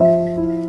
嗯。